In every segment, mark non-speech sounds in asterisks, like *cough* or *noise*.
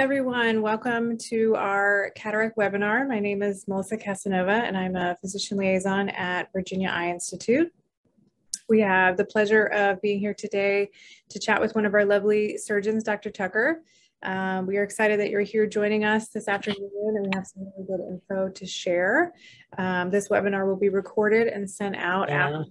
everyone. Welcome to our cataract webinar. My name is Melissa Casanova, and I'm a physician liaison at Virginia Eye Institute. We have the pleasure of being here today to chat with one of our lovely surgeons, Dr. Tucker. Um, we are excited that you're here joining us this afternoon, and we have some really good info to share. Um, this webinar will be recorded and sent out yeah. after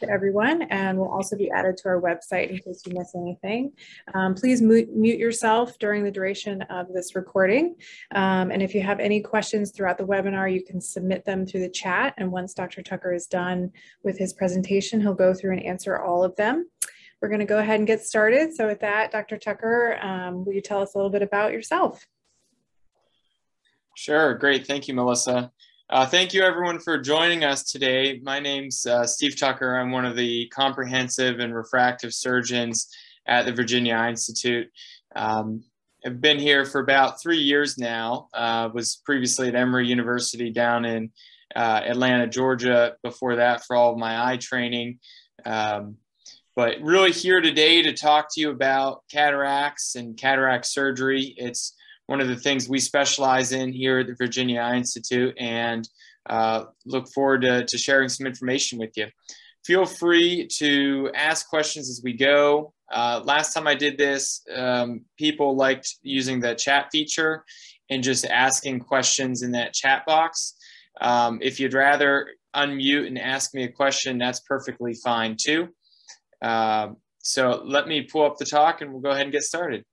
to everyone and will also be added to our website in case you miss anything. Um, please mute, yourself during the duration of this recording. Um, and if you have any questions throughout the webinar, you can submit them through the chat. And once Dr. Tucker is done with his presentation, he'll go through and answer all of them. We're going to go ahead and get started. So with that, Dr. Tucker, um, will you tell us a little bit about yourself? Sure, great. Thank you, Melissa. Uh, thank you everyone for joining us today. My name's uh, Steve Tucker. I'm one of the comprehensive and refractive surgeons at the Virginia Institute. Um, I've been here for about three years now. Uh, was previously at Emory University down in uh, Atlanta, Georgia. Before that, for all of my eye training. Um, but really here today to talk to you about cataracts and cataract surgery. It's one of the things we specialize in here at the Virginia Eye Institute and uh, look forward to, to sharing some information with you. Feel free to ask questions as we go. Uh, last time I did this, um, people liked using the chat feature and just asking questions in that chat box. Um, if you'd rather unmute and ask me a question, that's perfectly fine too. Uh, so let me pull up the talk and we'll go ahead and get started.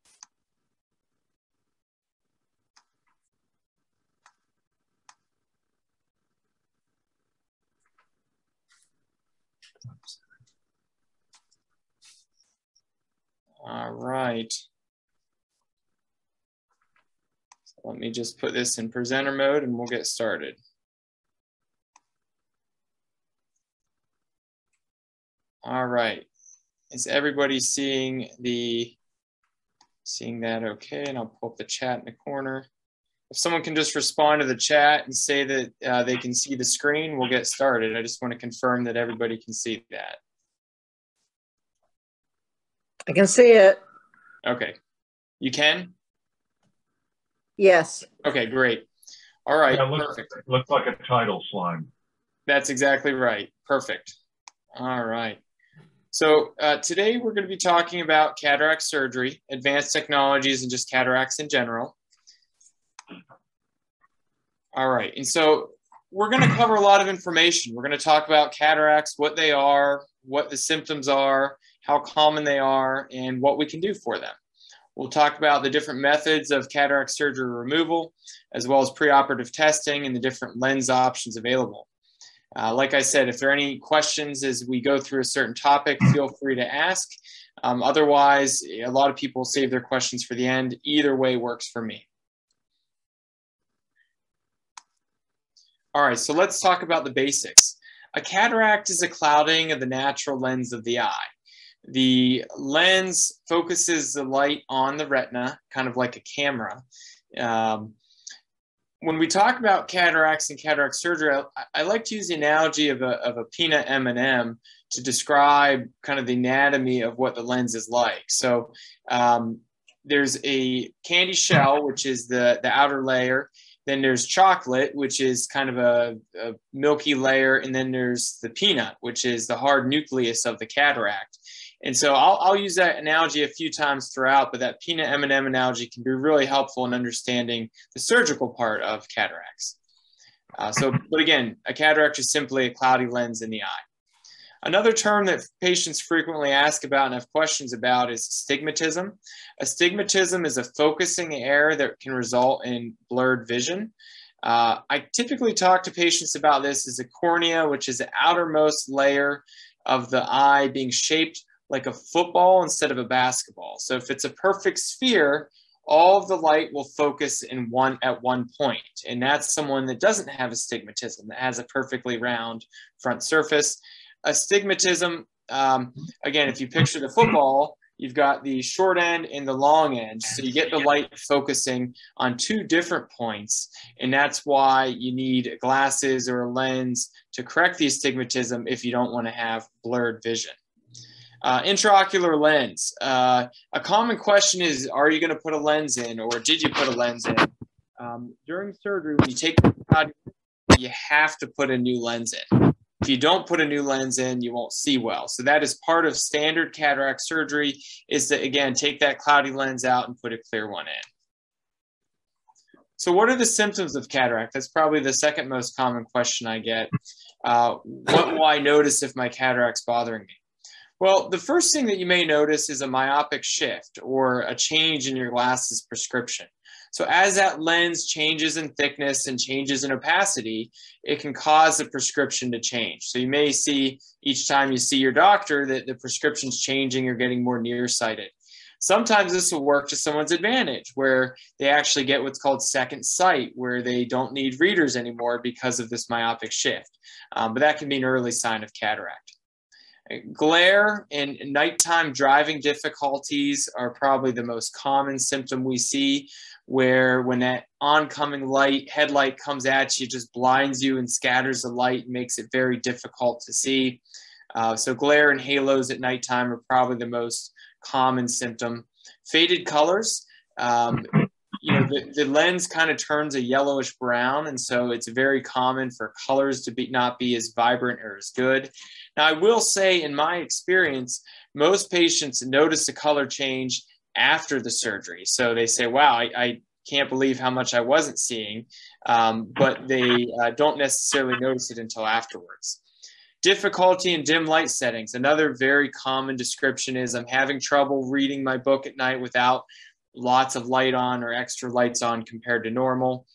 All right. So let me just put this in presenter mode and we'll get started. All right. Is everybody seeing the seeing that okay? And I'll pull up the chat in the corner. If someone can just respond to the chat and say that uh, they can see the screen, we'll get started. I just want to confirm that everybody can see that. I can see it. Okay. You can? Yes. Okay, great. All right. Yeah, looks, perfect. Looks like a title slide. That's exactly right. Perfect. All right. So uh, today we're going to be talking about cataract surgery, advanced technologies, and just cataracts in general. All right. And so we're going to cover a lot of information. We're going to talk about cataracts, what they are, what the symptoms are, how common they are, and what we can do for them. We'll talk about the different methods of cataract surgery removal, as well as preoperative testing and the different lens options available. Uh, like I said, if there are any questions as we go through a certain topic, feel free to ask. Um, otherwise, a lot of people save their questions for the end. Either way works for me. All right, so let's talk about the basics. A cataract is a clouding of the natural lens of the eye. The lens focuses the light on the retina, kind of like a camera. Um, when we talk about cataracts and cataract surgery, I, I, like to use the analogy of a, of a peanut M&M to describe kind of the anatomy of what the lens is like. So um, there's a candy shell, which is the, the outer layer. Then there's chocolate, which is kind of a, a milky layer. And then there's the peanut, which is the hard nucleus of the cataract. And so I'll, I'll use that analogy a few times throughout, but that peanut M&M analogy can be really helpful in understanding the surgical part of cataracts. Uh, so, *laughs* but again, a cataract is simply a cloudy lens in the eye. Another term that patients frequently ask about and have questions about is astigmatism. Astigmatism is a focusing error that can result in blurred vision. Uh, I typically talk to patients about this as a cornea, which is the outermost layer of the eye being shaped like a football instead of a basketball. So if it's a perfect sphere, all of the light will focus in one at one point. And that's someone that doesn't have astigmatism, that has a perfectly round front surface. Astigmatism, um, again, if you picture the football, you've got the short end and the long end. So you get the light focusing on two different points. And that's why you need glasses or a lens to correct the astigmatism if you don't want to have blurred vision. Uh, intraocular lens. Uh, a common question is, are you going to put a lens in or did you put a lens in? Um, during surgery, when you take you have to put a new lens in. If you don't put a new lens in, you won't see well. So that is part of standard cataract surgery is to, again, take that cloudy lens out and put a clear one in. So what are the symptoms of cataract? That's probably the second most common question I get. Uh, what will I notice if my cataract's bothering me? Well, the first thing that you may notice is a myopic shift or a change in your glasses prescription. So as that lens changes in thickness and changes in opacity, it can cause the prescription to change. So you may see each time you see your doctor that the prescription's changing or getting more nearsighted. Sometimes this will work to someone's advantage where they actually get what's called second sight, where they don't need readers anymore because of this myopic shift. Um, but that can be an early sign of cataract. Glare and nighttime driving difficulties are probably the most common symptom we see, where when that oncoming light, headlight comes at you, just blinds you and scatters the light and makes it very difficult to see. Uh, so glare and halos at nighttime are probably the most common symptom. Faded colors, um, the, the lens kind of turns a yellowish brown, and so it's very common for colors to be not be as vibrant or as good. Now, I will say, in my experience, most patients notice the color change after the surgery. So they say, "Wow, I, I can't believe how much I wasn't seeing," um, but they uh, don't necessarily notice it until afterwards. Difficulty in dim light settings. Another very common description is I'm having trouble reading my book at night without lots of light on or extra lights on compared to normal.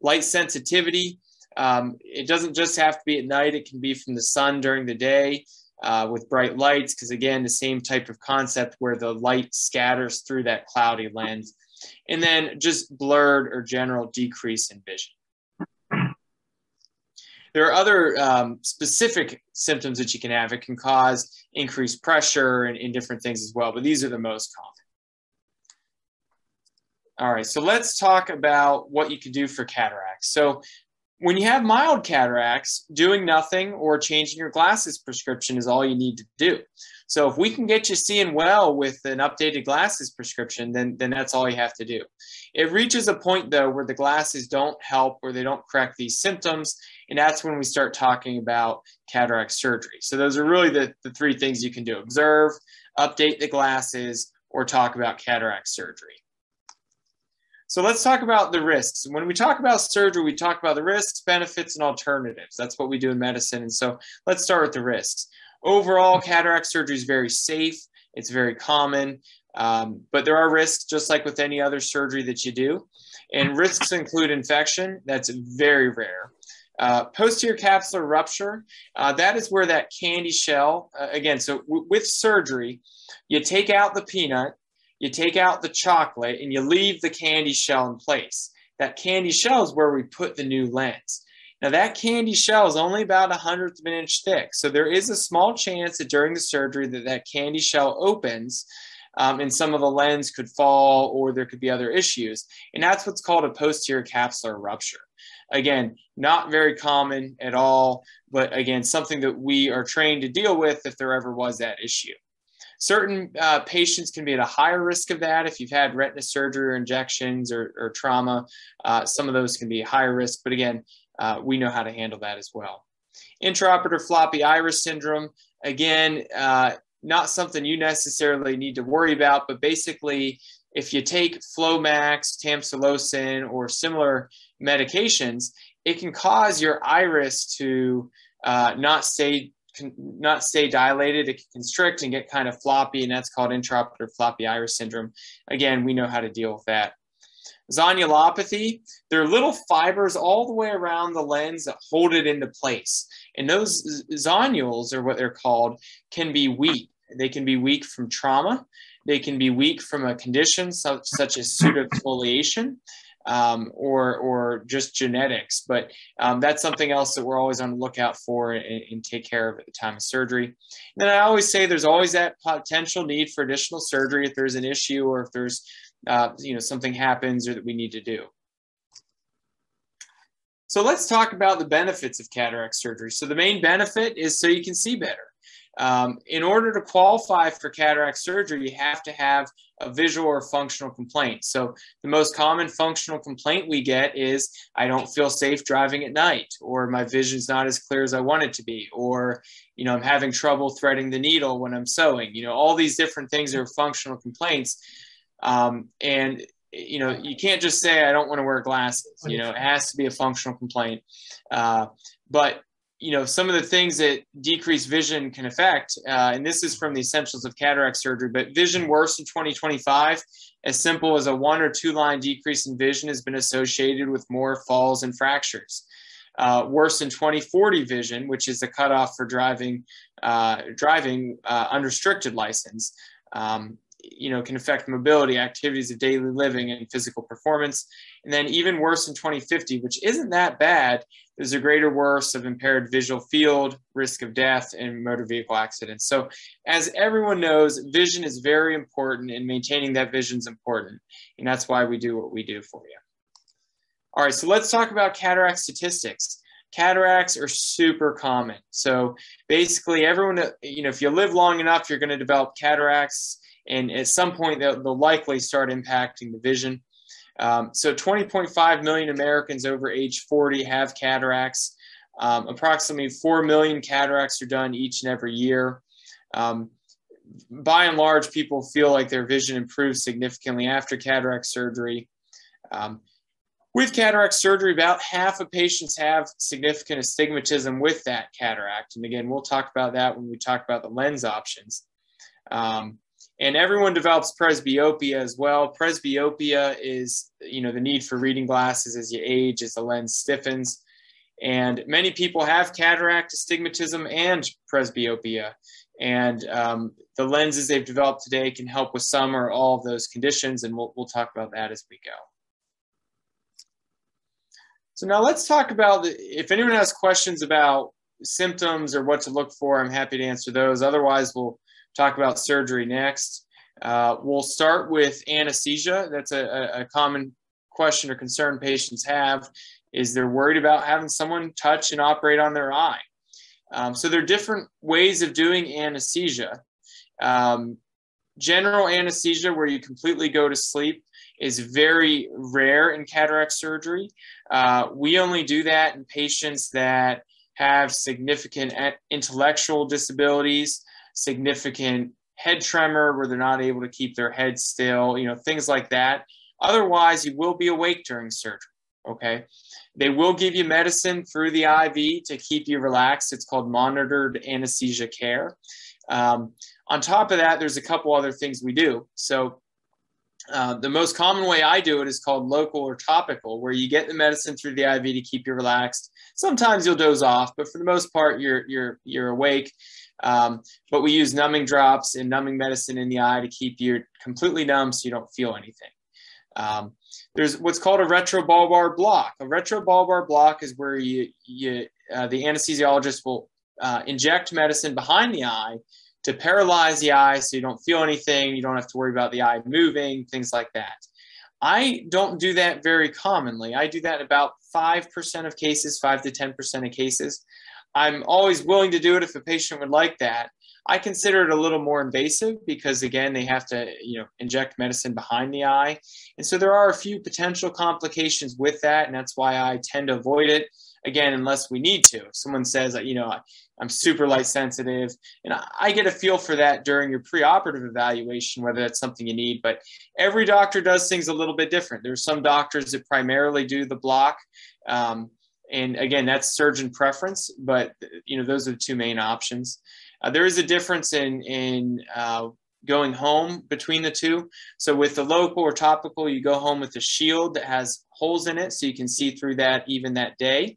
Light sensitivity. Um, it doesn't just have to be at night, it can be from the sun during the day uh, with bright lights, because again, the same type of concept where the light scatters through that cloudy lens. And then just blurred or general decrease in vision. There are other um, specific symptoms that you can have. It can cause increased pressure and, and different things as well, but these are the most common. All right, so let's talk about what you can do for cataracts. So when you have mild cataracts, doing nothing or changing your glasses prescription is all you need to do. So if we can get you seeing well with an updated glasses prescription, then, then that's all you have to do. It reaches a point though where the glasses don't help or they don't correct these symptoms. And that's when we start talking about cataract surgery. So those are really the, the three things you can do. Observe, update the glasses, or talk about cataract surgery. So let's talk about the risks. When we talk about surgery, we talk about the risks, benefits, and alternatives. That's what we do in medicine. And so let's start with the risks. Overall, cataract surgery is very safe. It's very common, um, but there are risks just like with any other surgery that you do. And risks include infection. That's very rare. Uh, posterior capsular rupture, uh, that is where that candy shell, uh, again, so with surgery, you take out the peanut, you take out the chocolate and you leave the candy shell in place. That candy shell is where we put the new lens. Now that candy shell is only about a hundredth of an inch thick. So there is a small chance that during the surgery that that candy shell opens um, and some of the lens could fall or there could be other issues. And that's what's called a posterior capsular rupture. Again, not very common at all, but again, something that we are trained to deal with if there ever was that issue. Certain uh, patients can be at a higher risk of that if you've had retina surgery or injections or, or trauma. Uh, some of those can be higher risk, but again, uh, we know how to handle that as well. Intraoperative floppy iris syndrome, again, uh, not something you necessarily need to worry about, but basically, if you take Flomax, tamsulosin, or similar medications, it can cause your iris to uh, not stay can not stay dilated. It can constrict and get kind of floppy, and that's called intraoperative floppy iris syndrome. Again, we know how to deal with that. Zonulopathy, there are little fibers all the way around the lens that hold it into place. And those zonules, or what they're called, can be weak. They can be weak from trauma. They can be weak from a condition such, such as pseudoexfoliation um, or or just genetics. But um, that's something else that we're always on the lookout for and, and, take care of at the time of surgery. And then I always say there's always that potential need for additional surgery if there's an issue or if there's uh, you know something happens or that we need to do. So let's talk about the benefits of cataract surgery. So the main benefit is so you can see better. Um, in order to qualify for cataract surgery, you have to have a visual or functional complaint. So the most common functional complaint we get is I don't feel safe driving at night, or my vision's not as clear as I want it to be, or you know I'm having trouble threading the needle when I'm sewing. You know all these different things are functional complaints, um, and you know you can't just say I don't want to wear glasses. You know it has to be a functional complaint. Uh, but you know, some of the things that decreased vision can affect, uh, and this is from the essentials of cataract surgery, but vision worse in 2025, as simple as a one or two line decrease in vision has been associated with more falls and fractures. Uh, worse in 2040 vision, which is the cutoff for driving, uh, driving uh, unrestricted license, um, you know, can affect mobility, activities of daily living, and physical performance. And then even worse in 2050, which isn't that bad, there's a greater worse of impaired visual field, risk of death, and motor vehicle accidents. So as everyone knows, vision is very important and maintaining that vision is important. And that's why we do what we do for you. All right, so let's talk about cataract statistics. Cataracts are super common. So basically everyone, you know, if you live long enough, you're gonna develop cataracts and at some point they'll, they'll likely start impacting the vision. Um, so 20.5 million Americans over age 40 have cataracts. Um, approximately 4 million cataracts are done each and every year. Um, by and large, people feel like their vision improves significantly after cataract surgery. Um, with cataract surgery, about half of patients have significant astigmatism with that cataract. And again, we'll talk about that when we talk about the lens options. Um, and everyone develops presbyopia as well. Presbyopia is, you know, the need for reading glasses as you age, as the lens stiffens. And many people have cataract, astigmatism, and presbyopia. And um, the lenses they've developed today can help with some or all of those conditions, and we'll, we'll talk about that as we go. So now let's talk about, the, if anyone has questions about symptoms or what to look for, I'm happy to answer those. Otherwise, we'll talk about surgery next. Uh, we'll start with anesthesia. That's a, a, common question or concern patients have is they're worried about having someone touch and operate on their eye. Um, so there are different ways of doing anesthesia. Um, general anesthesia, where you completely go to sleep, is very rare in cataract surgery. Uh, we only do that in patients that have significant intellectual disabilities, significant head tremor where they're not able to keep their head still, you know, things like that. Otherwise, you will be awake during surgery. Okay. They will give you medicine through the IV to keep you relaxed. It's called monitored anesthesia care. Um, on top of that, there's a couple other things we do. So, uh, the most common way I do it is called local or topical, where you get the medicine through the IV to keep you relaxed. Sometimes you'll doze off, but for the most part, you're you're you're awake. Um, but we use numbing drops and numbing medicine in the eye to keep you completely numb so you don't feel anything. Um, there's what's called a retrobulbar block. A retrobulbar block is where you, you uh, the anesthesiologist will uh, inject medicine behind the eye to paralyze the eye so you don't feel anything, you don't have to worry about the eye moving, things like that. I don't do that very commonly. I do that about 5% of cases, 5 to 10% of cases. I'm always willing to do it if a patient would like that. I consider it a little more invasive because again, they have to, you know, inject medicine behind the eye. And so there are a few potential complications with that. And that's why I tend to avoid it again, unless we need to. If someone says, you know, I'm super light sensitive. And I get a feel for that during your preoperative evaluation, whether that's something you need. But every doctor does things a little bit different. There's some doctors that primarily do the block. Um, and again, that's surgeon preference, but you know those are the two main options. Uh, there is a difference in in uh, going home between the two. So with the local or topical, you go home with a shield that has holes in it, so you can see through that even that day.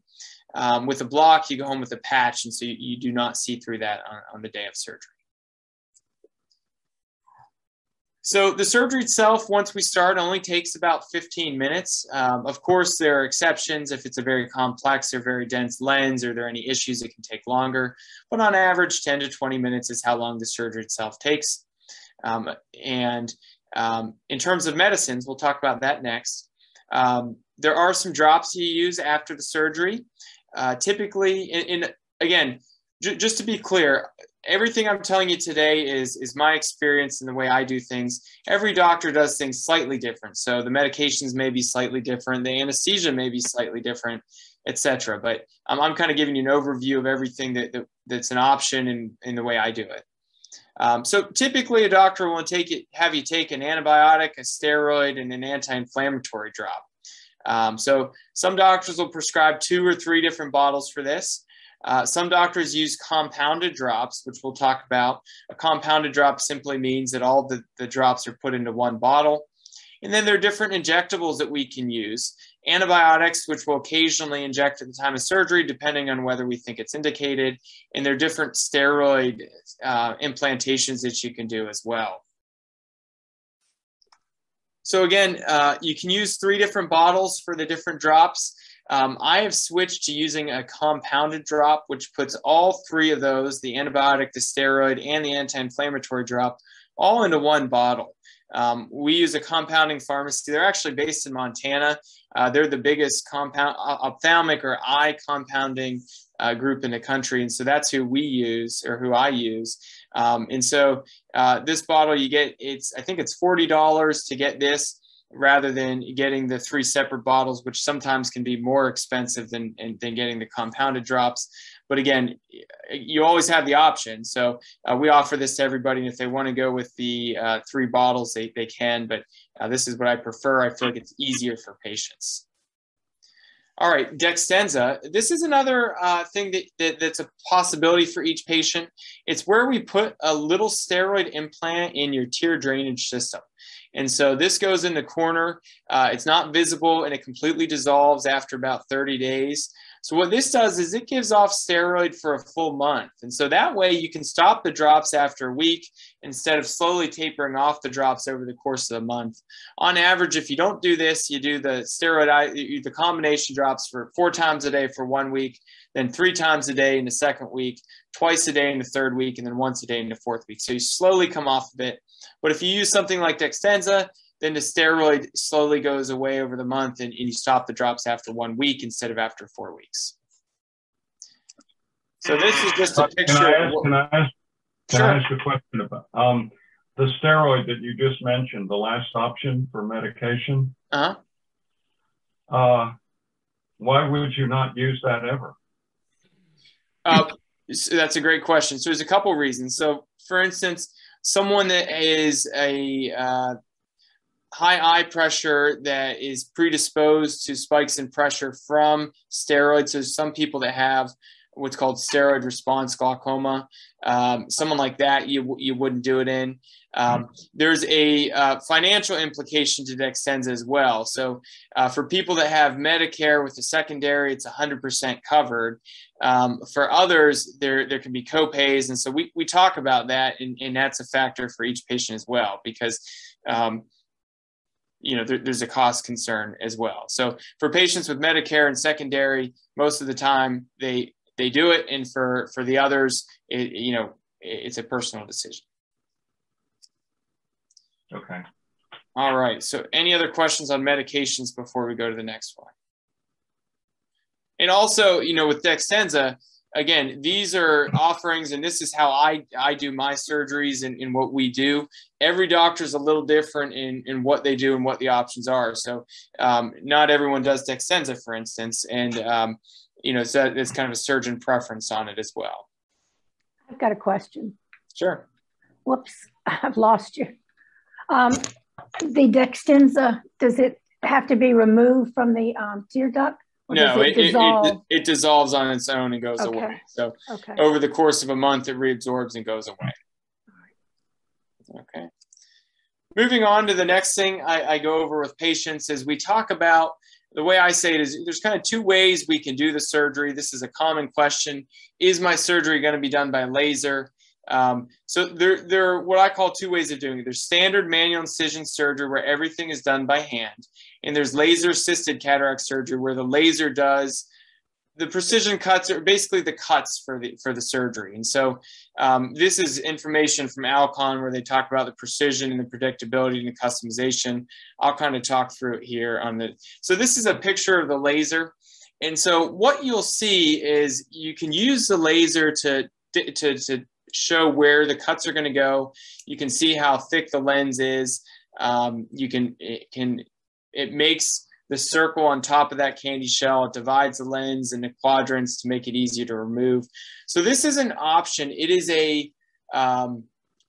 Um, with a block, you go home with a patch, and so you, you do not see through that on, on the day of surgery. So the surgery itself, once we start, only takes about 15 minutes. Um, of course, there are exceptions. If it's a very complex or very dense lens or there are any issues, it can take longer. But on average, 10 to 20 minutes is how long the surgery itself takes. Um, and um, in terms of medicines, we'll talk about that next. Um, there are some drops you use after the surgery. Uh, typically, and, in again, just to be clear, everything I'm telling you today is, is my experience and the way I do things. Every doctor does things slightly different. So the medications may be slightly different, the anesthesia may be slightly different, etc. But I'm, I'm kind of giving you an overview of everything that, that that's an option in, in the way I do it. Um, so typically a doctor will take it, have you take an antibiotic, a steroid, and an anti-inflammatory drop. Um, so some doctors will prescribe two or three different bottles for this. Uh, some doctors use compounded drops, which we'll talk about. A compounded drop simply means that all the, the drops are put into one bottle. And then there are different injectables that we can use. Antibiotics, which we'll occasionally inject at the time of surgery, depending on whether we think it's indicated. And there are different steroid uh, implantations that you can do as well. So again, uh, you can use three different bottles for the different drops. Um, I have switched to using a compounded drop, which puts all three of those, the antibiotic, the steroid, and the anti-inflammatory drop, all into one bottle. Um, we use a compounding pharmacy. They're actually based in Montana. Uh, they're the biggest compound ophthalmic or eye compounding uh, group in the country, and so that's who we use or who I use. Um, and so uh, this bottle you get, it's I think it's forty dollars to get this rather than getting the three separate bottles, which sometimes can be more expensive than, than getting the compounded drops. But again, you always have the option. So uh, we offer this to everybody. And if they want to go with the uh, three bottles, they, they can. But uh, this is what I prefer. I feel like it's easier for patients. All right, Dextenza. This is another uh, thing that, that, that's a possibility for each patient. It's where we put a little steroid implant in your tear drainage system. And so this goes in the corner. Uh, it's not visible and it completely dissolves after about 30 days. So what this does is it gives off steroid for a full month. And so that way you can stop the drops after a week instead of slowly tapering off the drops over the course of a month. On average, if you don't do this, you do the steroid, the combination drops for four times a day for one week, then three times a day in the second week, twice a day in the third week, and then once a day in the fourth week. So you slowly come off of it. But if you use something like Dextenza, then the steroid slowly goes away over the month and, and you stop the drops after one week instead of after four weeks. So this is just a picture. Can I ask, can I ask, can sure. I ask a question about um, the steroid that you just mentioned, the last option for medication? Uh-huh. Uh, why would you not use that ever? Uh, so that's a great question. So there's a couple reasons. So for instance, someone that is a uh, high eye pressure that is predisposed to spikes in pressure from steroids. So some people that have what's called steroid response glaucoma. Um, someone like that, you you wouldn't do it in. Um, there's a uh, financial implication to Dextenza as well. So uh, for people that have Medicare with the secondary, it's 100% covered. Um, for others, there there can be copays, and so we we talk about that, and, and that's a factor for each patient as well because. Um, you know, there, there's a cost concern as well. So for patients with Medicare and secondary, most of the time they they do it, and for for the others, it, you know, it's a personal decision. Okay. All right. So any other questions on medications before we go to the next one? And also, you know, with Dextenza, again, these are offerings, and this is how I, I do my surgeries and, and what we do. Every doctor is a little different in, in what they do and what the options are. So um, not everyone does Dextenza, for instance, and um, you know, so it's kind of a surgeon preference on it as well. I've got a question. Sure. Whoops, *laughs* I've lost you. Um, the Dextenza, does it have to be removed from the um, tear duct? No, it, it, it, it, dissolves on its own and goes okay. away. So okay. over the course of a month, it reabsorbs and goes away. Okay. Moving on to the next thing I, I go over with patients is we talk about the way I say it is there's kind of two ways we can do the surgery. This is a common question. Is my surgery going to be done by laser? Um, so there, there are what I call two ways of doing it. There's standard manual incision surgery where everything is done by hand, and there's laser assisted cataract surgery where the laser does the precision cuts are basically the cuts for the for the surgery. And so um, this is information from Alcon where they talk about the precision and the predictability and the customization. I'll kind of talk through it here on the. So this is a picture of the laser. And so what you'll see is you can use the laser to to, to show where the cuts are going to go. You can see how thick the lens is. Um, you can can it makes the circle on top of that candy shell. It divides the lens into quadrants to make it easier to remove. So this is an option. It is a um,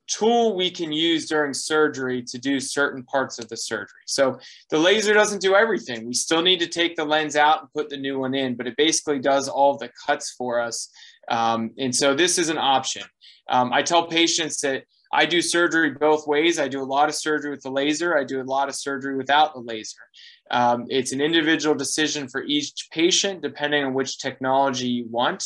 tool we can use during surgery to do certain parts of the surgery. So the laser doesn't do everything. We still need to take the lens out and put the new one in, but it basically does all the cuts for us. Um, and so this is an option. Um, I tell patients that I do surgery both ways. I do a lot of surgery with the laser. I do a lot of surgery without the laser. Um, it's an individual decision for each patient, depending on which technology you want.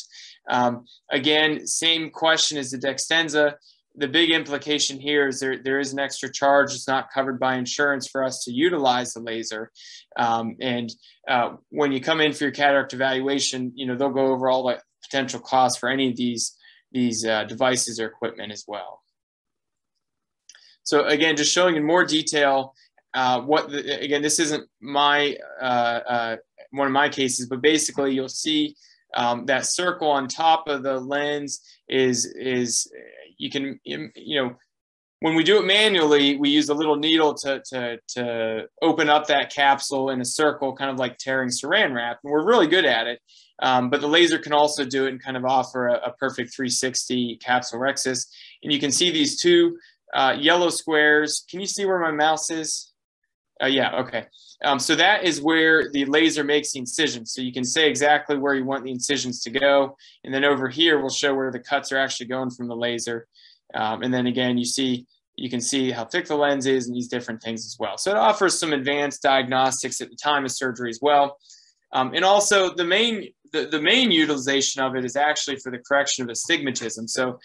Um, again, same question as the Dextenza. The big implication here is there, there is an extra charge. It's not covered by insurance for us to utilize the laser. Um, and uh, when you come in for your cataract evaluation, you know, they'll go over all the potential costs for any of these, these uh, devices or equipment as well. So again, just showing in more detail uh, what the, again, this isn't my uh, uh, one of my cases, but basically you'll see um, that circle on top of the lens is is you can you know when we do it manually, we use a little needle to, to, to open up that capsule in a circle, kind of like tearing saran wrap. And we're really good at it. Um, but the laser can also do it and kind of offer a, a perfect 360 capsulorhexis. And you can see these two uh, yellow squares. Can you see where my mouse is? Uh, yeah, okay. Um, so that is where the laser makes the incisions. So you can say exactly where you want the incisions to go. And then over here, we'll show where the cuts are actually going from the laser. Um, and then again, you see, you can see how thick the lens is and these different things as well. So it offers some advanced diagnostics at the time of surgery as well. Um, and also the main, the, the main utilization of it is actually for the correction of astigmatism. So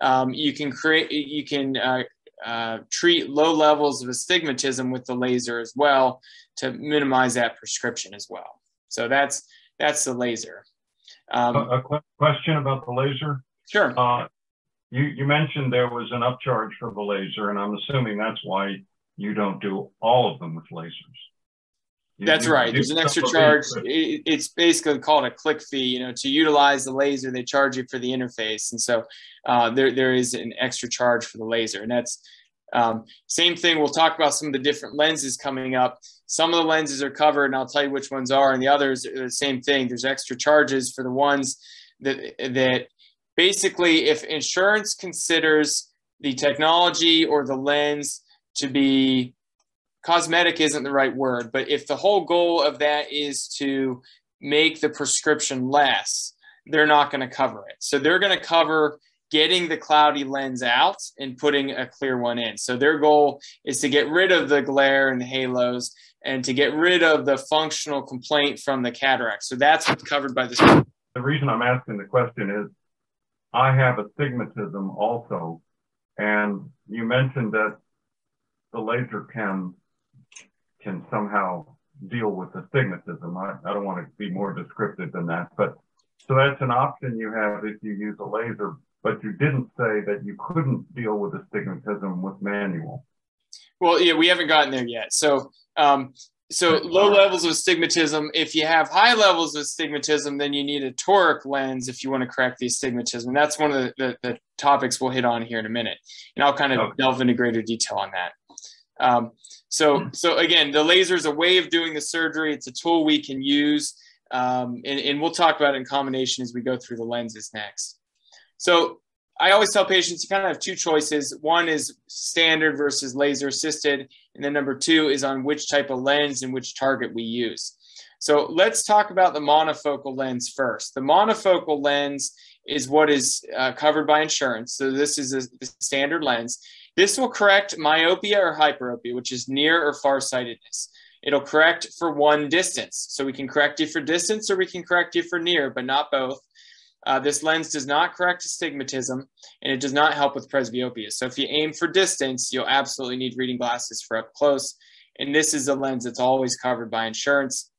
um, you can create, you can uh, uh, treat low levels of astigmatism with the laser as well to minimize that prescription as well. So that's that's the laser. Um, a, a question about the laser. Sure. Uh, you you mentioned there was an upcharge for the laser, and I'm assuming that's why you don't do all of them with lasers. That's you, right. There's an *laughs* extra charge. It, it's basically called a click fee. You know, to utilize the laser, they charge you for the interface, and so uh, there there is an extra charge for the laser, and that's um, same thing. We'll talk about some of the different lenses coming up. Some of the lenses are covered, and I'll tell you which ones are, and the others are the same thing. There's extra charges for the ones that that basically, if insurance considers the technology or the lens to be cosmetic isn't the right word, but if the whole goal of that is to make the prescription less, they're not going to cover it. So they're going to cover getting the cloudy lens out and putting a clear one in. So their goal is to get rid of the glare and the halos and to get rid of the functional complaint from the cataract. So that's what's covered by this. The reason I'm asking the question is I have astigmatism also. And you mentioned that the laser can can somehow deal with astigmatism. I, I don't want to be more descriptive than that, but so that's an option you have if you use a laser, but you didn't say that you couldn't deal with the astigmatism with manual. Well, yeah, we haven't gotten there yet. So, um, so low levels of astigmatism. If you have high levels of astigmatism, then you need a toric lens if you want to correct the astigmatism. That's one of the, the, the topics we'll hit on here in a minute, and I'll kind of okay. delve into greater detail on that. Um, so, so again, the laser is a way of doing the surgery. It's a tool we can use, um, and, and we'll talk about it in combination as we go through the lenses next. So I always tell patients you kind of have two choices. One is standard versus laser assisted. And then number two is on which type of lens and which target we use. So let's talk about the monofocal lens first. The monofocal lens is what is uh, covered by insurance. So this is a, the standard lens. This will correct myopia or hyperopia, which is near or farsightedness. It'll correct for one distance. So we can correct you for distance or we can correct you for near, but not both. Uh, this lens does not correct astigmatism and it does not help with presbyopia. So if you aim for distance, you'll absolutely need reading glasses for up close. And this is a lens that's always covered by insurance.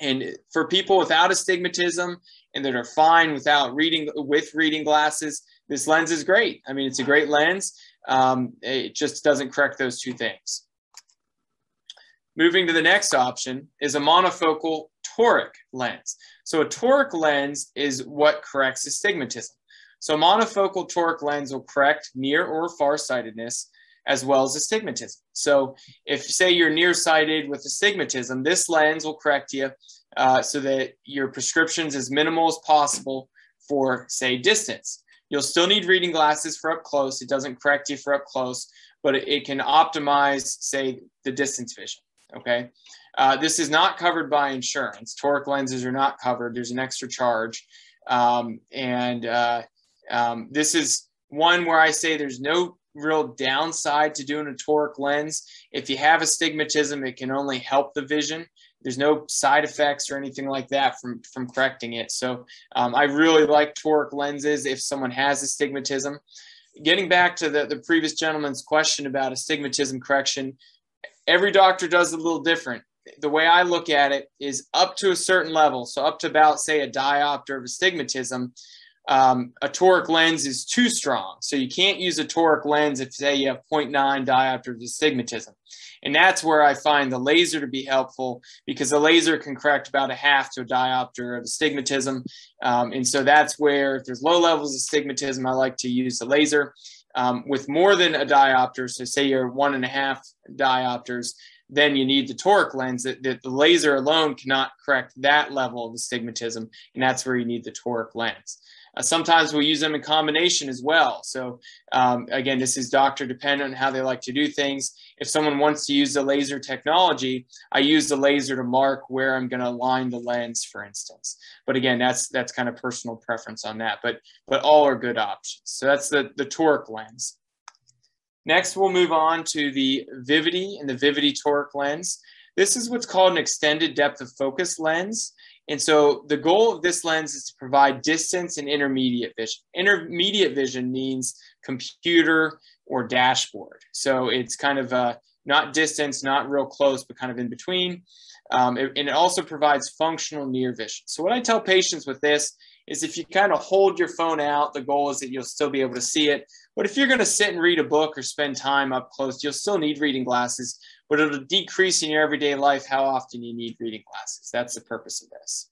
And for people without astigmatism and that are fine without reading with reading glasses, this lens is great. I mean, it's a great lens. Um, it just doesn't correct those two things. Moving to the next option is a monofocal toric lens. So a toric lens is what corrects astigmatism. So monofocal toric lens will correct near or farsightedness as well as astigmatism. So if say you're nearsighted with astigmatism, this lens will correct you uh, so that your prescription's as minimal as possible for say distance. You'll still need reading glasses for up close. It doesn't correct you for up close, but it, can optimize say the distance vision. Okay. Uh, this is not covered by insurance. Toric lenses are not covered. There's an extra charge. Um, and uh, um, this is one where I say there's no real downside to doing a toric lens. If you have astigmatism, it can only help the vision. There's no side effects or anything like that from, from correcting it. So um, I really like toric lenses if someone has astigmatism. Getting back to the, the previous gentleman's question about astigmatism correction, every doctor does a little different. The way I look at it is up to a certain level. So up to about, say, a diopter of astigmatism, um, a toric lens is too strong. So you can't use a toric lens if, say, you have 0.9 diopter of astigmatism. And that's where I find the laser to be helpful because the laser can correct about a half to a diopter of astigmatism. Um, and so that's where, if there's low levels of astigmatism, I like to use the laser. Um, with more than a diopter, so say you're one and a half diopters, then you need the toric lens. That, that the laser alone cannot correct that level of astigmatism, and that's where you need the toric lens. Uh, sometimes we use them in combination as well. So um, again, this is doctor dependent on how they like to do things. If someone wants to use the laser technology, I use the laser to mark where I'm going to align the lens, for instance. But again, that's that's kind of personal preference on that. But but all are good options. So that's the the toric lens. Next, we'll move on to the Vivity and the Vivity toric lens. This is what's called an extended depth of focus lens. And so the goal of this lens is to provide distance and intermediate vision. Intermediate vision means computer or dashboard. So it's kind of not distance, not real close, but kind of in between. Um, it, and it also provides functional near vision. So what I tell patients with this is if you kind of hold your phone out, the goal is that you'll still be able to see it. But if you're going to sit and read a book or spend time up close, you'll still need reading glasses but it'll decrease in your everyday life how often you need reading glasses. That's the purpose of this.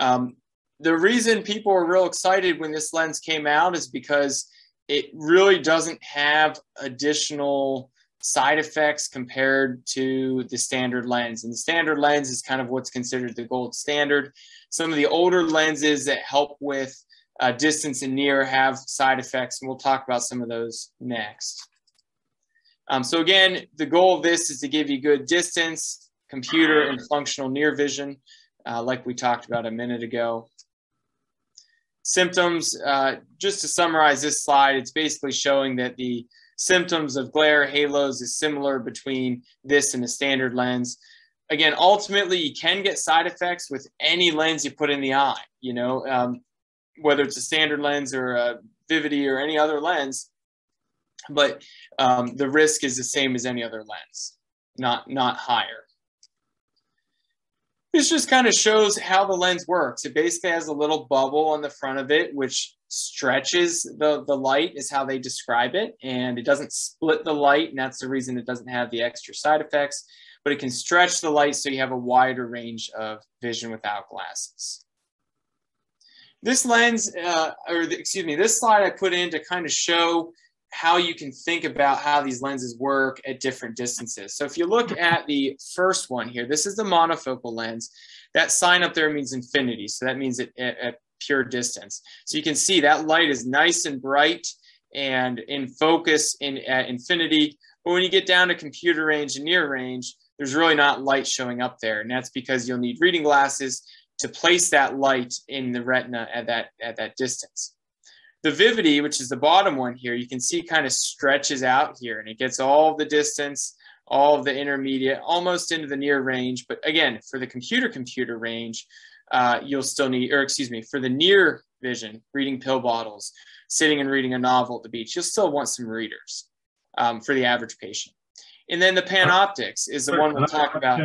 Um, the reason people were real excited when this lens came out is because it really doesn't have additional side effects compared to the standard lens. And the standard lens is kind of what's considered the gold standard. Some of the older lenses that help with uh, distance and near have side effects, and we'll talk about some of those next. Um, so again, the goal of this is to give you good distance, computer, and functional near vision, uh, like we talked about a minute ago. Symptoms, uh, just to summarize this slide, it's basically showing that the symptoms of glare halos is similar between this and a standard lens. Again, ultimately, you can get side effects with any lens you put in the eye, you know, um, whether it's a standard lens or a Vivity or any other lens but um, the risk is the same as any other lens, not, not higher. This just kind of shows how the lens works. It basically has a little bubble on the front of it, which stretches the, the light is how they describe it. And it doesn't split the light, and that's the reason it doesn't have the extra side effects, but it can stretch the light so you have a wider range of vision without glasses. This lens, uh, or the, excuse me, this slide I put in to kind of show how you can think about how these lenses work at different distances. So if you look at the first one here, this is the monofocal lens. That sign up there means infinity. So that means at, at pure distance. So you can see that light is nice and bright and in focus in at infinity. But when you get down to computer range and near range, there's really not light showing up there. And that's because you'll need reading glasses to place that light in the retina at that, at that distance. The Vivity, which is the bottom one here, you can see kind of stretches out here and it gets all the distance, all of the intermediate, almost into the near range. But again, for the computer computer range, uh, you'll still need, or excuse me, for the near vision, reading pill bottles, sitting and reading a novel at the beach, you'll still want some readers um, for the average patient. And then the PanOptix is the one we'll talk about.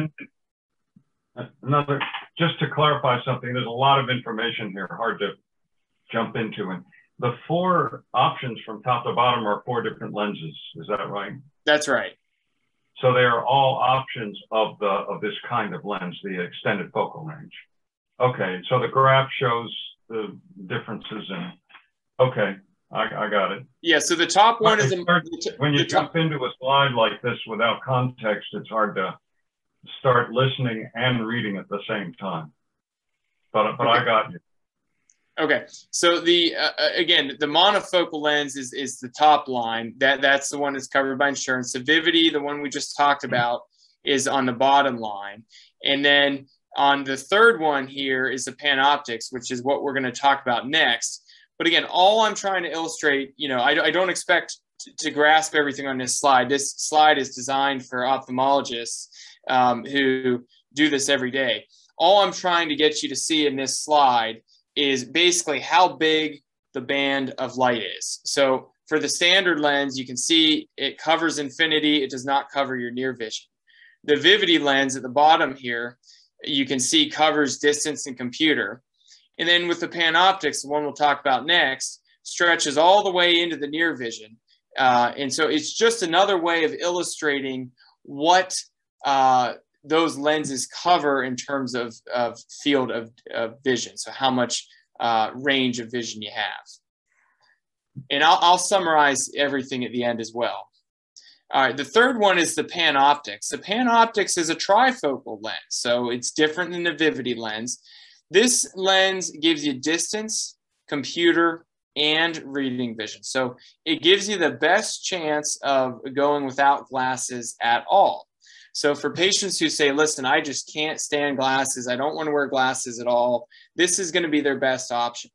Another, just to clarify something, there's a lot of information here, hard to jump into. And the four options from top to bottom are four different lenses. Is that right? That's right. So they are all options of the of this kind of lens, the extended focal range. Okay, so the graph shows the differences in. Okay, I, I got it. Yeah, so the top one is a, when you jump into a slide like this without context, it's hard to start listening and reading at the same time. But but okay. I got you. Okay, so the uh, uh, again the monofocal lens is is the top line. That that's the one that's covered by insurance. The Vivity, the one we just talked mm-hmm. about, is on the bottom line, and then on the third one here is the PanOptix, which is what we're going to talk about next. But again, all I'm trying to illustrate, you know, I, I don't expect to, to grasp everything on this slide. This slide is designed for ophthalmologists um, who do this every day. All I'm trying to get you to see in this slide is basically how big the band of light is. So for the standard lens, you can see it covers infinity. It does not cover your near vision. The Vivity lens at the bottom here, you can see covers distance and computer. And then with the PanOptix, the one we'll talk about next, stretches all the way into the near vision. Uh, and so it's just another way of illustrating what uh, those lenses cover in terms of, of field of, of vision. So how much uh, range of vision you have. And I'll, I'll summarize everything at the end as well. All right, the third one is the PanOptix. The PanOptix is a trifocal lens, so it's different than the Vivity lens. This lens gives you distance, computer, and reading vision. So it gives you the best chance of going without glasses at all. So for patients who say, listen, I just can't stand glasses, I don't want to wear glasses at all, this is going to be their best option.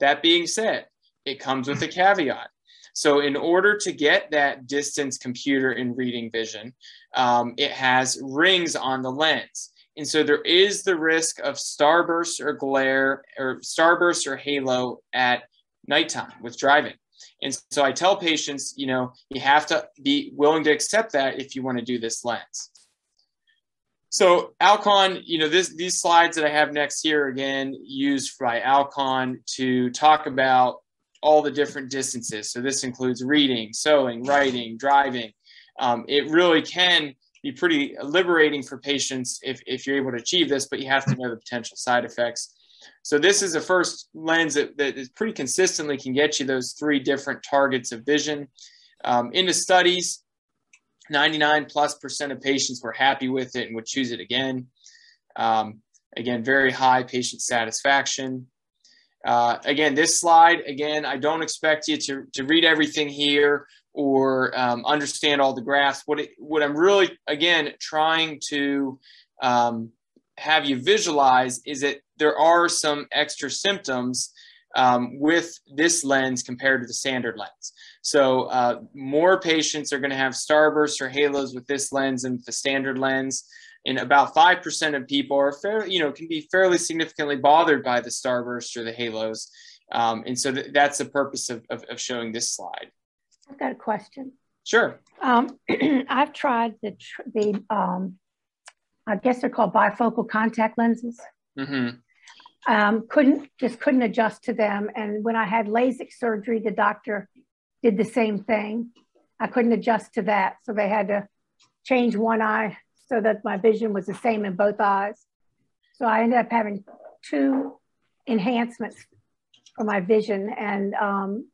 That being said, it comes with a *laughs* caveat. So in order to get that distance computer and reading vision, um, it has rings on the lens. And so there is the risk of starburst or glare or starburst or halo at nighttime with driving. And so I tell patients, you know, you have to be willing to accept that if you want to do this lens. So Alcon, you know, this, these slides that I have next here again used by Alcon to talk about all the different distances. So this includes reading, sewing, writing, driving. Um, it really can be pretty liberating for patients if, if you're able to achieve this, but you have to know the potential side effects. So this is the first lens that, that is pretty consistently can get you those three different targets of vision. Um, in the studies, 99 plus percent of patients were happy with it and would choose it again. Um, again, very high patient satisfaction. Uh, again, this slide, again, I don't expect you to, to read everything here or um, understand all the graphs. What, it, what I'm really, again, trying to um, have you visualize is that there are some extra symptoms um, with this lens compared to the standard lens. So uh, more patients are going to have starbursts or halos with this lens than the standard lens and about 5% of people are fairly, you know, can be fairly significantly bothered by the starburst or the halos. Um, and so th that's the purpose of, of, of, showing this slide. I've got a question. Sure. Um, *clears throat* I've tried the, the um, I guess they're called bifocal contact lenses. Mm-hmm. Um, couldn't, just couldn't adjust to them. And when I had LASIK surgery, the doctor did the same thing. I couldn't adjust to that. So they had to change one eye so that my vision was the same in both eyes. So I ended up having two enhancements for my vision. And um,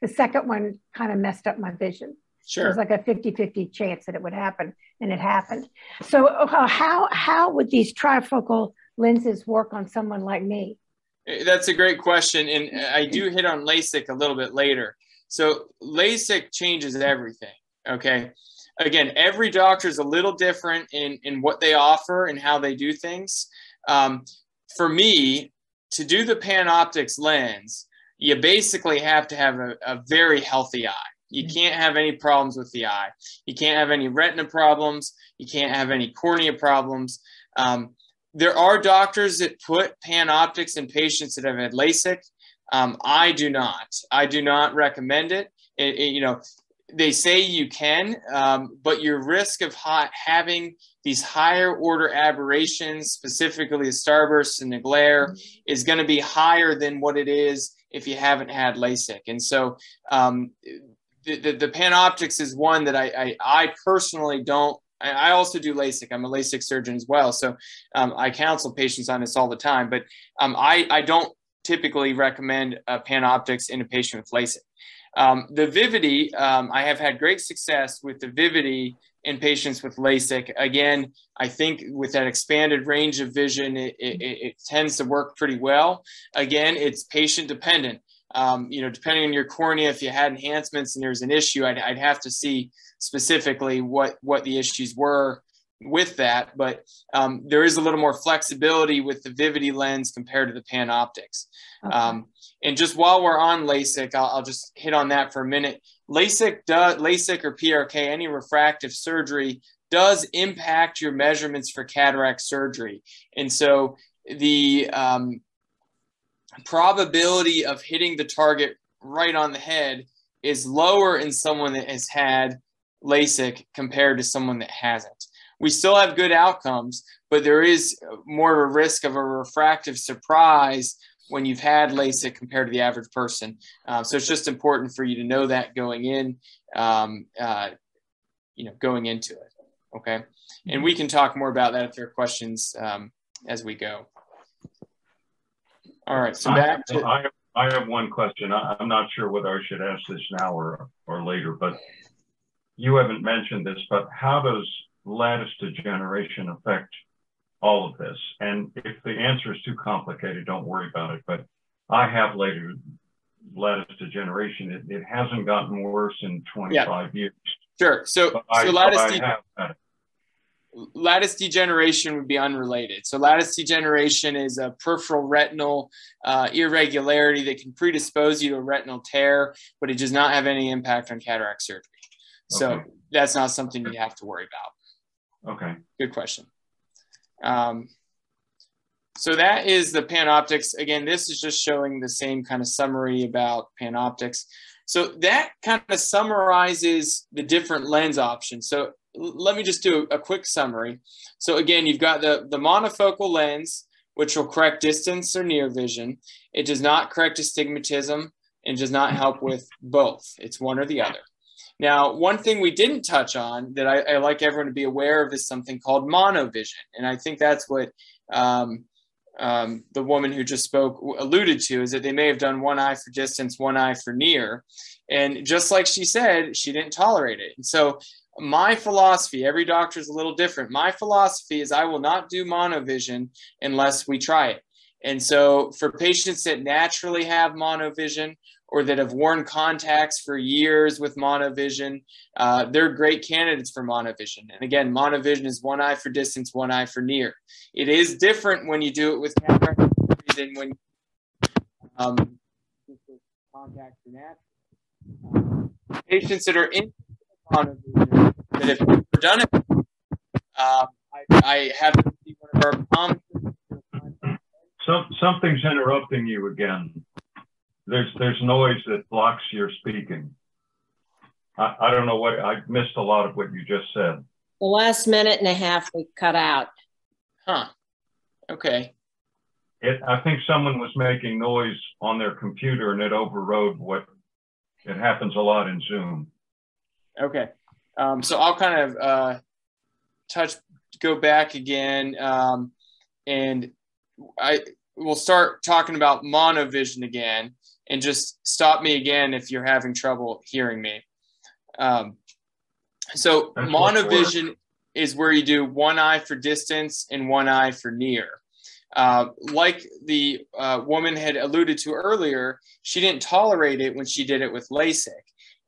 the second one kind of messed up my vision. Sure. It was like a 50 50 chance that it would happen, and it happened. So, uh, how, how would these trifocal lenses work on someone like me? That's a great question. And I do hit on LASIK a little bit later. So, LASIK changes everything. Okay again, every doctor is a little different in, in what they offer and how they do things. Um, for me, to do the PanOptix lens, you basically have to have a, a very healthy eye. You mm-hmm. can't have any problems with the eye. You can't have any retina problems. You can't have any cornea problems. Um, there are doctors that put PanOptix in patients that have had LASIK. Um, I do not. I do not recommend it. It, it, you know, they say you can, um, but your risk of hot, having these higher order aberrations, specifically the starbursts and the glare, mm-hmm. is going to be higher than what it is if you haven't had LASIK. And so um, the, the, the PanOptix is one that I, I, I personally don't I also do LASIK. I'm a LASIK surgeon as well, so um, I counsel patients on this all the time. But um, I, I don't typically recommend uh, in a patient with LASIK. Um, the Vivity, um, I have had great success with the Vivity in patients with LASIK. Again, I think with that expanded range of vision, it, it, it tends to work pretty well. Again, it's patient dependent. Um, you know, depending on your cornea, if you had enhancements and there's an issue, I'd, I'd have to see specifically what what the issues were with that. But um, there is a little more flexibility with the Vivity lens compared to the PanOptix. Okay. Um, and just while we're on LASIK, I'll, I'll, just hit on that for a minute. LASIK, does, LASIK or PRK, any refractive surgery does impact your measurements for cataract surgery. And so the um, probability of hitting the target right on the head is lower in someone that has had LASIK compared to someone that hasn't. We still have good outcomes, but there is more of a risk of a refractive surprise when you've had LASIK compared to the average person. Uh, so it's just important for you to know that going in, um, uh, you know, going into it. Okay. And we can talk more about that if there are questions um, as we go. All right. So back to. I, I have one question. I, am not sure whether I should ask this now or, or later, but you haven't mentioned this, but how does lattice degeneration affect all of this? And if the answer is too complicated, don't worry about it. But I have later lattice degeneration. It, it hasn't gotten worse in 25 yeah. years. Sure. So, so I, lattice, de- lattice degeneration would be unrelated. So lattice degeneration is a peripheral retinal uh, irregularity that can predispose you to a retinal tear, but it does not have any impact on cataract surgery. So okay. that's not something you have to worry about. Okay. Good question. Um, so that is the PanOptix. Again, this is just showing the same kind of summary about PanOptix. So that kind of summarizes the different lens options. So let me just do a quick summary. So again, you've got the, the monofocal lens, which will correct distance or near vision. It does not correct astigmatism and does not help with both. It's one or the other. Now, one thing we didn't touch on that I, I like everyone to be aware of is something called monovision. And I think that's what um, um, the woman who just spoke alluded to is that they may have done one eye for distance, one eye for near. And just like she said, she didn't tolerate it. And so my philosophy, every doctor is a little different. My philosophy is I will not do monovision unless we try it. And so for patients that naturally have monovision or that have worn contacts for years with monovision, uh, they're great candidates for monovision. And again, monovision is one eye for distance, one eye for near. It is different when you do it with cataract than when um, contacts are natural. Uh, patients that are in monovision that have never done it, uh, I, I have one of our something's interrupting you again there's there's noise that blocks your speaking. I, I don't know what I missed a lot of what you just said. The last minute and a half we cut out. Huh. Okay. It, I think someone was making noise on their computer and it overrode what it happens a lot in Zoom. Okay. Um, so I'll kind of uh, touch, go back again. Um, and I we'll start talking about monovision again and just stop me again if you're having trouble hearing me. Um, so That's monovision is where you do one eye for distance and one eye for near. Uh, like the uh, woman had alluded to earlier, she didn't tolerate it when she did it with LASIK.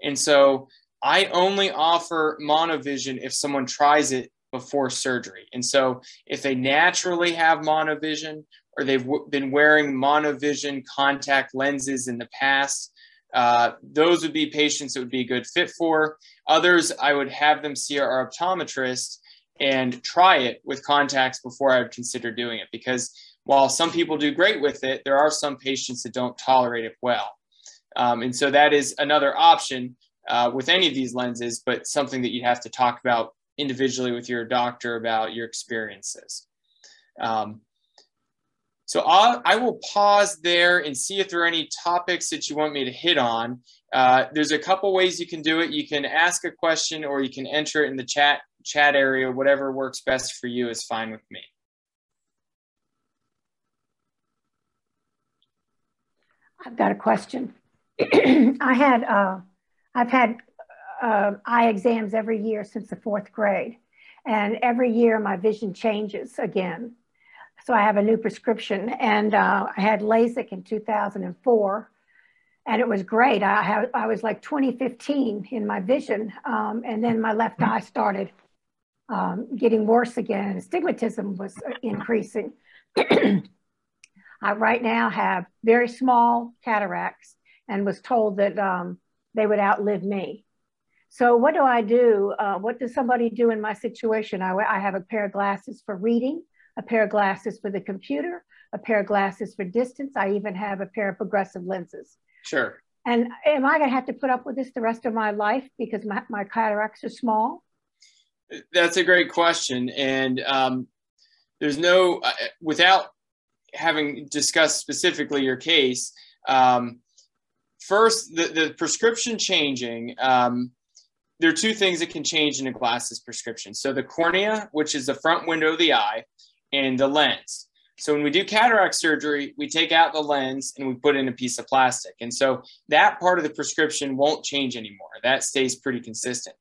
And so I only offer monovision if someone tries it before surgery. And so if they naturally have monovision or they've been wearing monovision contact lenses in the past, uh, those would be patients that would be a good fit for. Others, I would have them see our optometrist and try it with contacts before I would consider doing it. Because while some people do great with it, there are some patients that don't tolerate it well. Um, and so that is another option uh, with any of these lenses, but something that you have to talk about individually with your doctor about your experiences. Um, so I'll, I will pause there and see if there are any topics that you want me to hit on. Uh, there's a couple ways you can do it. You can ask a question or you can enter it in the chat chat area. Whatever works best for you is fine with me. I've got a question. *clears throat* I had, uh, I've had uh, eye exams every year since the fourth grade. And every year my vision changes again. So I have a new prescription and uh, I had LASIK in 2004 and it was great. I, had, I was like 2015 in my vision. Um, and then my left eye started um, getting worse again astigmatism was increasing. *clears throat* I right now have very small cataracts and was told that um, they would outlive me. So what do I do? Uh, what does somebody do in my situation? I, I have a pair of glasses for reading, a pair of glasses for the computer, a pair of glasses for distance. I even have a pair of progressive lenses. Sure. And am I going to have to put up with this the rest of my life because my, my cataracts are small? That's a great question. And um, there's no, uh, without having discussed specifically your case, um, first, the, the prescription changing, um, there are two things that can change in a glasses prescription. So the cornea, which is the front window of the eye, and the lens. So when we do cataract surgery, we take out the lens and we put in a piece of plastic. And so that part of the prescription won't change anymore. That stays pretty consistent.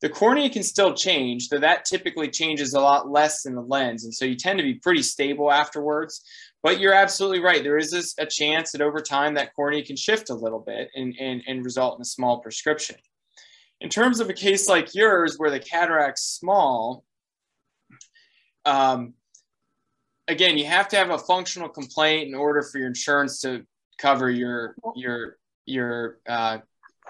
The cornea can still change, though that typically changes a lot less than the lens. And so you tend to be pretty stable afterwards. But you're absolutely right. There is a chance that over time that cornea can shift a little bit and, and, and result in a small prescription. In terms of a case like yours where the cataract's small, um, again, you have to have a functional complaint in order for your insurance to cover your your your uh,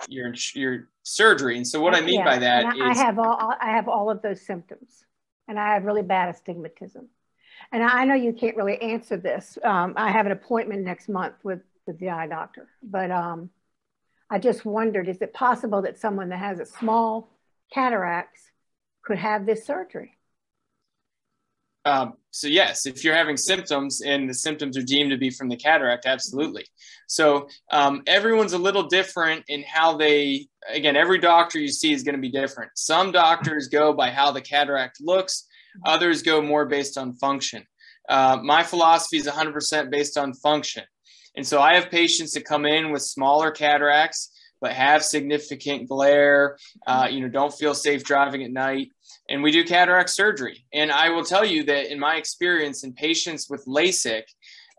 your your surgery. And so what I mean yeah. by that I, is I have all I have all of those symptoms, and I have really bad astigmatism. And I know you can't really answer this. Um, I have an appointment next month with with the eye doctor, but um, I just wondered: is it possible that someone that has a small cataracts could have this surgery? Um, so yes, if you're having symptoms and the symptoms are deemed to be from the cataract, absolutely. So um, everyone's a little different in how they. Again, every doctor you see is going to be different. Some doctors go by how the cataract looks. Others go more based on function. Uh, my philosophy is 100% based on function. And so I have patients that come in with smaller cataracts but have significant glare, uh, you know, don't feel safe driving at night. And we do cataract surgery. And I will tell you that in my experience in patients with LASIK,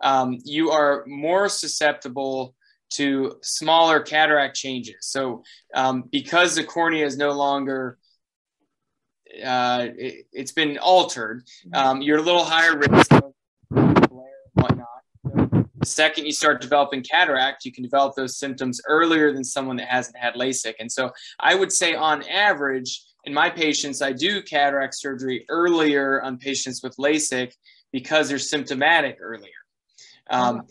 um, you are more susceptible to smaller cataract changes. So um, because the cornea is no longer uh, it, has been altered, um, you're a little higher risk of glare and whatnot. The second you start developing cataract, you can develop those symptoms earlier than someone that hasn't had LASIK. And so I would say, on average, in my patients, I do cataract surgery earlier on patients with LASIK because they're symptomatic earlier. Um,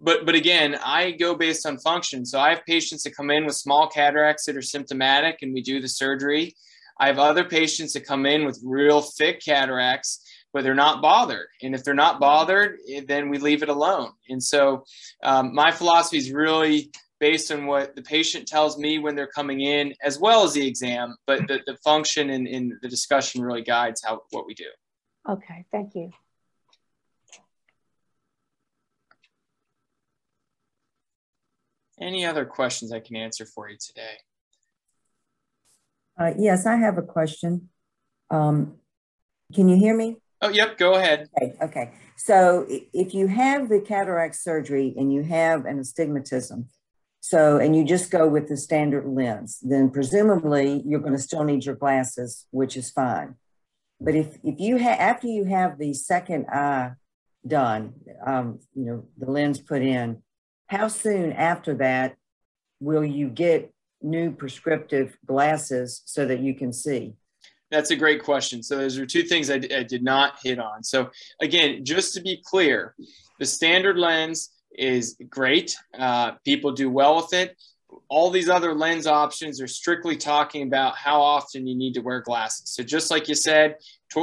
but but again, I go based on function. So I have patients that come in with small cataracts that are symptomatic, and we do the surgery. I have other patients that come in with real thick cataracts but they're not bothered. And if they're not bothered, eh, then we leave it alone. And so um, my philosophy is really based on what the patient tells me when they're coming in, as well as the exam, but the, the function and, and the discussion really guides how what we do. Okay, thank you. Any other questions I can answer for you today? Uh, yes, I have a question. Um, can you hear me? Oh, yep, go ahead. Okay, okay. So if you have the cataract surgery and you have an astigmatism, so, and you just go with the standard lens, then presumably you're going to still need your glasses, which is fine. But if, if you have, after you have the second eye done, um, you know, the lens put in, how soon after that will you get new prescriptive glasses so that you can see? That's a great question. So those are two things I, I did not hit on. So again, just to be clear, the standard lens is great. Uh, people do well with it. All these other lens options are strictly talking about how often you need to wear glasses. So just like you said,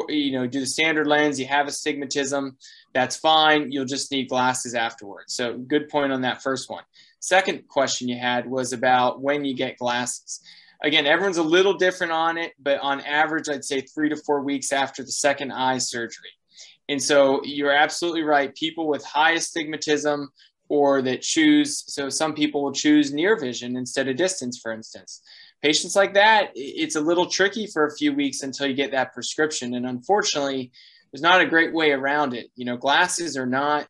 you know, do the standard lens. You have astigmatism, that's fine. You'll just need glasses afterwards. So good point on that first one. Second question you had was about when you get glasses again, everyone's a little different on it, but on average, I'd say three to four weeks after the second eye surgery. And so you're absolutely right. People with high astigmatism or that choose. So some people will choose near vision instead of distance, for instance. Patients like that, it's a little tricky for a few weeks until you get that prescription. And unfortunately, there's not a great way around it. You know, glasses are not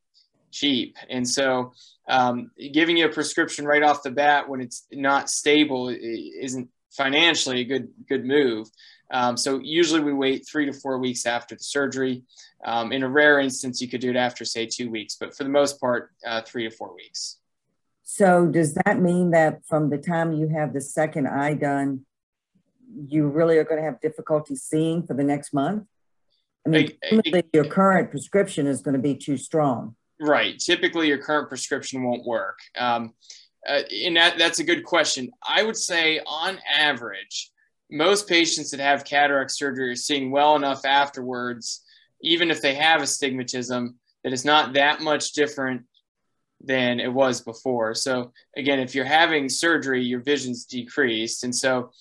cheap. And so um, giving you a prescription right off the bat when it's not stable isn't financially a good good move. Um, so usually we wait three to four weeks after the surgery. Um, in a rare instance, you could do it after say two weeks, but for the most part, uh, three to four weeks. So does that mean that from the time you have the second eye done, you really are going to have difficulty seeing for the next month? I mean, I, I, your current prescription is going to be too strong. Right. Typically, your current prescription won't work. Um, uh, and that, that's a good question. I would say, on average, most patients that have cataract surgery are seeing well enough afterwards, even if they have astigmatism, that it's not that much different than it was before. So again, if you're having surgery, your vision's decreased. And so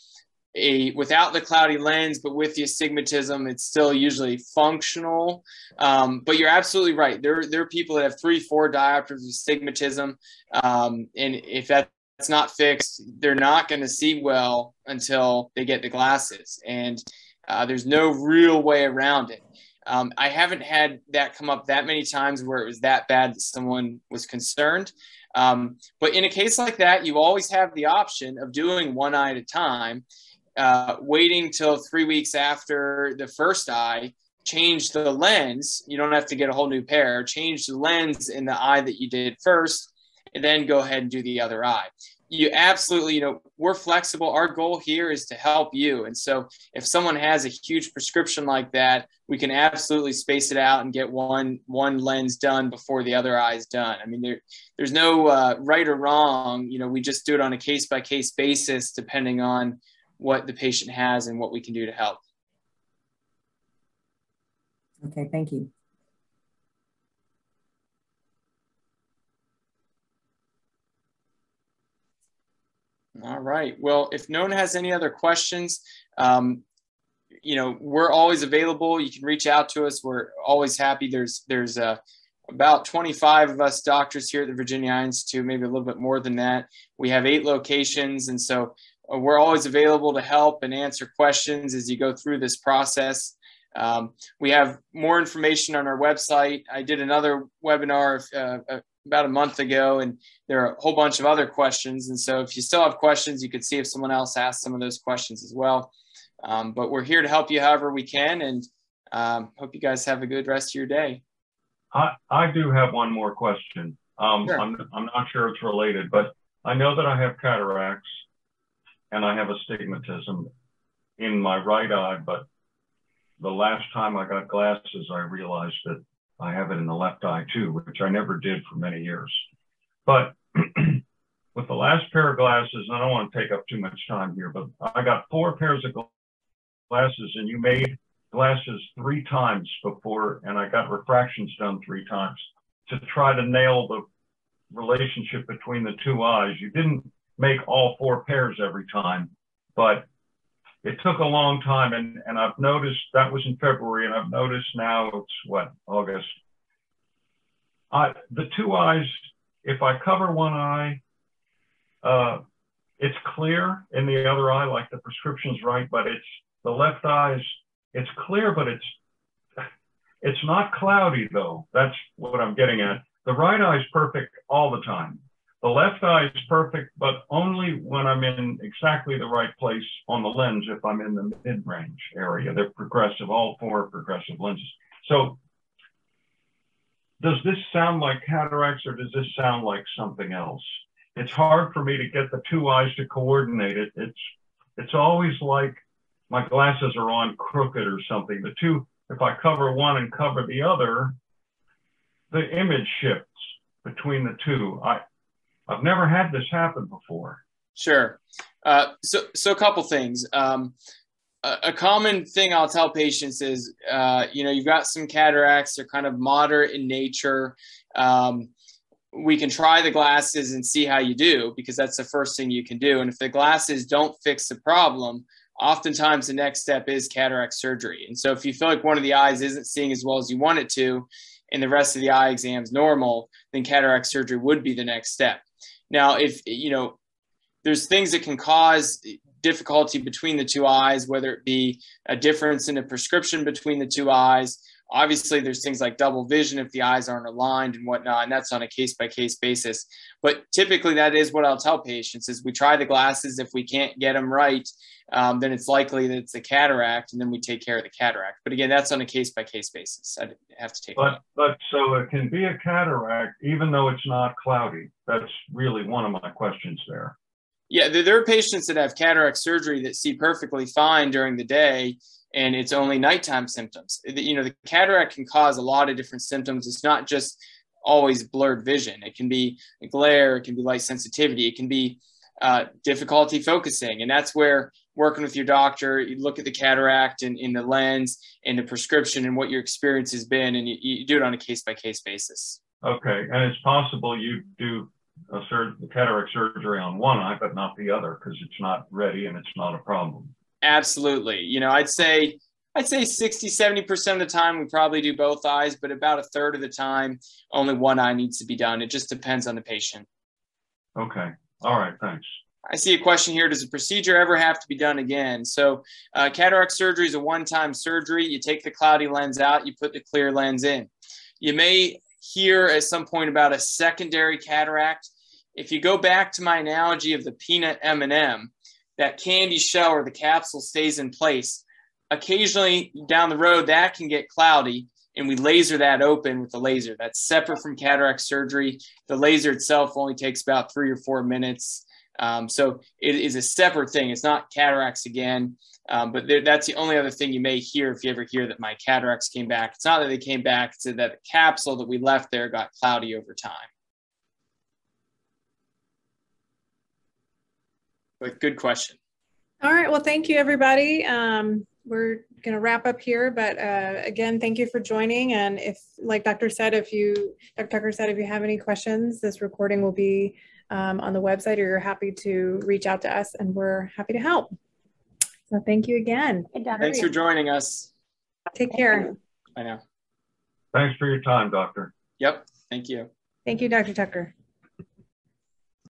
a without the cloudy lens, but with the astigmatism, it's still usually functional. Um, but you're absolutely right. There, there are people that have three, four diopters of astigmatism. Um, and if that's not fixed, they're not going to see well until they get the glasses. And uh, there's no real way around it. Um, I haven't had that come up that many times where it was that bad that someone was concerned. Um, but in a case like that, you always have the option of doing one eye at a time, uh, waiting till three weeks after the first eye, change the lens. You don't have to get a whole new pair. Change the lens in the eye that you did first, and then go ahead and do the other eye you absolutely, you know, we're flexible. Our goal here is to help you. And so if someone has a huge prescription like that, we can absolutely space it out and get one one lens done before the other eye is done. I mean, there there's no uh, right or wrong. You know, we just do it on a case by case basis depending on what the patient has and what we can do to help. Okay, thank you. All right. Well, if no one has any other questions, um, you know, we're always available. You can reach out to us. We're always happy. There's there's uh, about 25 of us doctors here at the Virginia Eye Institute, maybe a little bit more than that. We have eight locations, and so uh, we're always available to help and answer questions as you go through this process. Um, we have more information on our website. I did another webinar uh, about a month ago, and there are a whole bunch of other questions. And so, if you still have questions, you could see if someone else asked some of those questions as well. Um, but we're here to help you however we can, and um, hope you guys have a good rest of your day. I, I do have one more question. Um, sure. I'm, I'm not sure it's related, but I know that I have cataracts and I have astigmatism in my right eye, but the last time I got glasses, I realized that I have it in the left eye too, which I never did for many years. But *clears throat* with the last pair of glasses, I don't want to take up too much time here, but I got four pairs of glasses and you made glasses three times before, and I got refractions done three times to try to nail the relationship between the two eyes. You didn't make all four pairs every time, but it took a long time and, and I've noticed that was in February and I've noticed now it's what, August. I, the two eyes, if I cover one eye, uh, it's clear in the other eye, like the prescription's right, but it's the left eye is, it's clear, but it's, it's not cloudy though. That's what I'm getting at. The right eye is perfect all the time. The left eye is perfect, but only when I'm in exactly the right place on the lens if I'm in the mid-range area. They're progressive, all four progressive lenses. So does this sound like cataracts or does this sound like something else? It's hard for me to get the two eyes to coordinate it. It's it's always like my glasses are on crooked or something. The two, if I cover one and cover the other, the image shifts between the two. I I've never had this happen before. Sure. Uh, so, so a couple things. Um, a, common thing I'll tell patients is, uh, you know, you've got some cataracts. They're kind of moderate in nature. Um, we can try the glasses and see how you do because that's the first thing you can do. And if the glasses don't fix the problem, oftentimes the next step is cataract surgery. And so if you feel like one of the eyes isn't seeing as well as you want it to, and the rest of the eye exams normal, then cataract surgery would be the next step. Now, if you know, there's things that can cause difficulty between the two eyes, whether it be a difference in a prescription between the two eyes. Obviously, there's things like double vision if the eyes aren't aligned and whatnot, and that's on a case by case basis. But typically, that is what I'll tell patients: is we try the glasses. If we can't get them right, um, then it's likely that it's a cataract, and then we take care of the cataract. But again, that's on a case by case basis. I have to take. But but so it can be a cataract even though it's not cloudy. That's really one of my questions there. Yeah, there are patients that have cataract surgery that see perfectly fine during the day, and it's only nighttime symptoms. You know, the cataract can cause a lot of different symptoms. It's not just always blurred vision. It can be glare, it can be light sensitivity, it can be uh, difficulty focusing, and that's where working with your doctor, you look at the cataract and in the lens and the prescription and what your experience has been, and you, you do it on a case by case basis. Okay, and it's possible you do a sur- cataract surgery on one eye, but not the other because it's not ready and it's not a problem. Absolutely. You know, I'd say I'd say 60, 70% of the time we probably do both eyes, but about a third of the time only one eye needs to be done. It just depends on the patient. Okay. All right. Thanks. I see a question here. Does the procedure ever have to be done again? So, uh, cataract surgery is a one time surgery. You take the cloudy lens out, you put the clear lens in. You may hear at some point about a secondary cataract. If you go back to my analogy of the peanut M&M, that candy shell or the capsule stays in place. Occasionally down the road, that can get cloudy, and we laser that open with the laser. That's separate from cataract surgery. The laser itself only takes about three or four minutes. Um, so it is a separate thing. It's not cataracts again, um, but that's the only other thing you may hear if you ever hear that my cataracts came back. It's not that they came back, it's that the capsule that we left there got cloudy over time. But good question. All right. Well, thank you, everybody. Um, we're going to wrap up here, but uh, again, thank you for joining. And if, like Dr. said, if you, Dr. Tucker said, if you have any questions, this recording will be um, on the website or you're happy to reach out to us and we're happy to help. So thank you again. Thanks for joining us. Take care. Bye now. Thanks for your time, doctor. Yep. Thank you. Thank you, Dr. Tucker.